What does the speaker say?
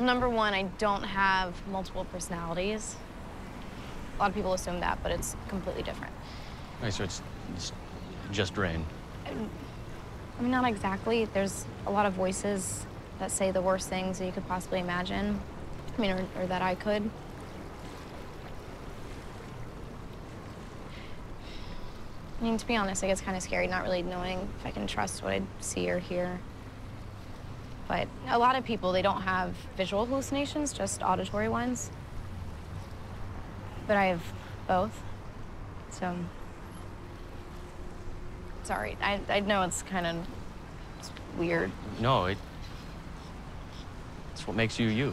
Number one, I don't have multiple personalities. A lot of people assume that, but it's completely different. Okay, so it's, it's just Rain. I mean, not exactly. There's a lot of voices that say the worst things that you could possibly imagine. I mean, or, or that I could. I mean, to be honest, it gets kind of scary not really knowing if I can trust what I see or hear. But a lot of people, they don't have visual hallucinations, just auditory ones. But I have both. So, sorry. I, I know it's kind of weird. No, it, it's what makes you you.